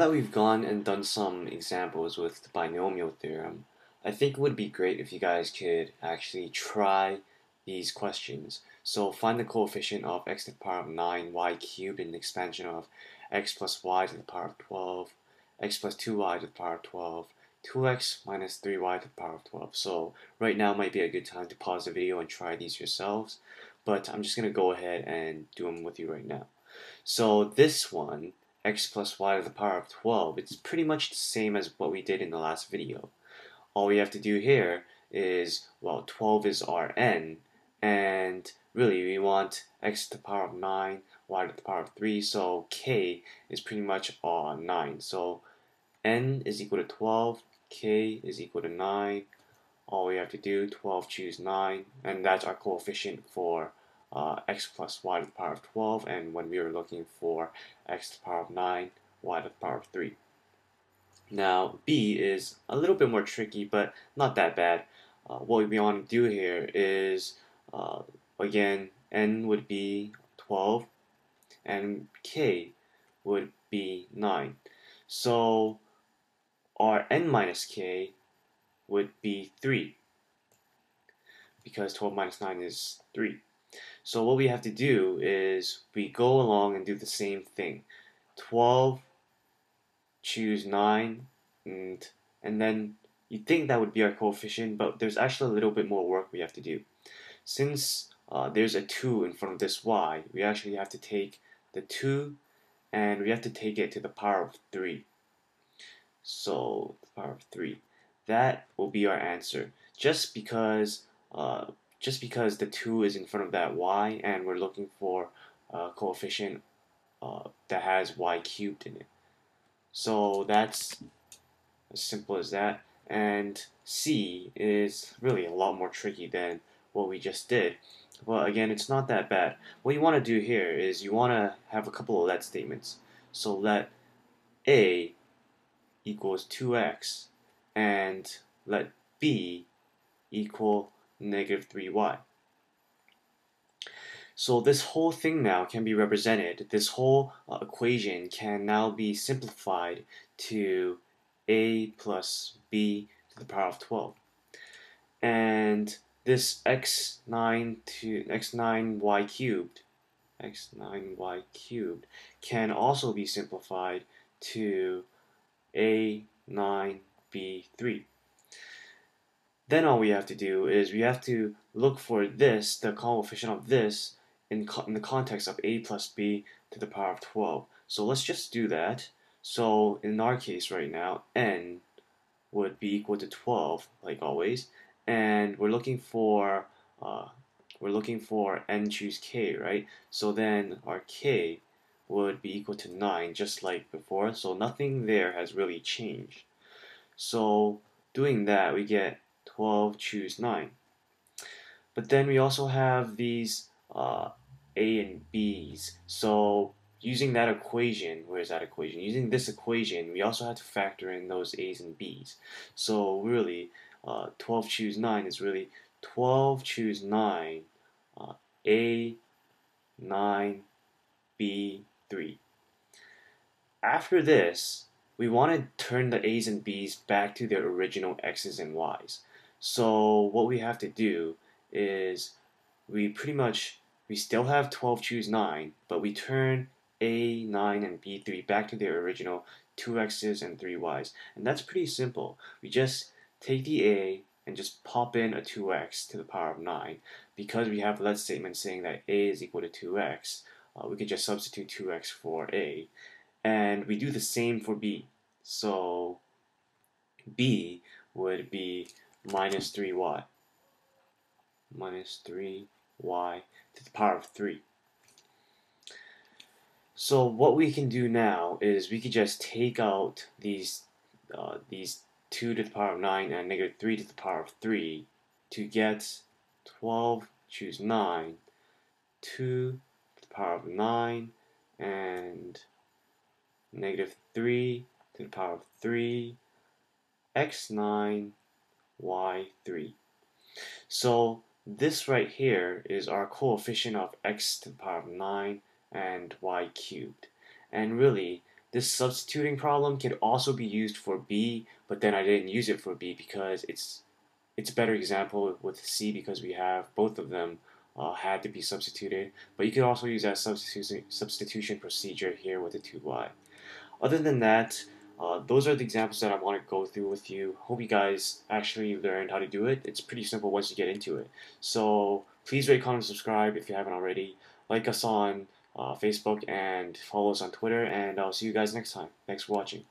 that we've gone and done some examples with the binomial theorem, I think it would be great if you guys could actually try these questions. So find the coefficient of x to the power of 9 y cubed in the expansion of x plus y to the power of 12, x plus 2y to the power of 12, 2x minus 3y to the power of 12. So right now might be a good time to pause the video and try these yourselves, but I'm just going to go ahead and do them with you right now. So this one, x plus y to the power of 12, it's pretty much the same as what we did in the last video. All we have to do here is, well, 12 is our n, and really we want x to the power of 9, y to the power of 3, so k is pretty much uh, 9. So n is equal to 12, k is equal to 9. All we have to do, 12 choose 9, and that's our coefficient for uh, x plus y to the power of 12, and when we were looking for x to the power of 9, y to the power of 3. Now, b is a little bit more tricky, but not that bad. Uh, what we want to do here is, uh, again, n would be 12, and k would be 9. So, our n minus k would be 3, because 12 minus 9 is 3. So what we have to do is we go along and do the same thing. 12, choose 9, and, and then you think that would be our coefficient, but there's actually a little bit more work we have to do. Since uh, there's a 2 in front of this y, we actually have to take the 2 and we have to take it to the power of 3. So, the power of 3. That will be our answer. Just because uh, just because the 2 is in front of that y and we're looking for a coefficient uh, that has y cubed in it. So that's as simple as that. And C is really a lot more tricky than what we just did. Well, again, it's not that bad. What you want to do here is you want to have a couple of let statements. So let A equals 2x and let B equal negative 3y. So this whole thing now can be represented, this whole uh, equation can now be simplified to a plus b to the power of 12. And this x9 to x9y cubed, x9y cubed can also be simplified to a9b3. Then all we have to do is we have to look for this, the coefficient of this, in, in the context of a plus b to the power of 12. So let's just do that. So in our case right now, n would be equal to 12, like always, and we're looking for uh, we're looking for n choose k, right? So then our k would be equal to 9, just like before. So nothing there has really changed. So doing that, we get 12, choose 9. But then we also have these uh, A and B's. So using that equation, where's that equation? Using this equation, we also have to factor in those A's and B's. So really, uh, 12 choose 9 is really 12 choose 9, uh, A, 9, B, 3. After this, we want to turn the A's and B's back to their original X's and Y's. So what we have to do is we pretty much, we still have 12 choose 9, but we turn A, 9, and B3 back to their original 2x's and 3y's. And that's pretty simple. We just take the A and just pop in a 2x to the power of 9. Because we have let statement saying that A is equal to 2x, uh, we could just substitute 2x for A. And we do the same for B. So B would be minus 3y. Minus 3y to the power of 3. So what we can do now is we could just take out these uh, these 2 to the power of 9 and negative 3 to the power of 3 to get 12, choose 9, 2 to the power of 9, and negative 3 to the power of 3, x9 y3. So this right here is our coefficient of x to the power of 9 and y cubed. And really, This substituting problem can also be used for B, but then I didn't use it for B because it's it's a better example with C because we have both of them uh, had to be substituted. But you could also use that substitution substitution procedure here with the 2y. Other than that, uh, those are the examples that I want to go through with you. Hope you guys actually learned how to do it. It's pretty simple once you get into it. So please rate, comment, subscribe if you haven't already. Like us on uh, Facebook and follow us on Twitter. And I'll see you guys next time. Thanks for watching.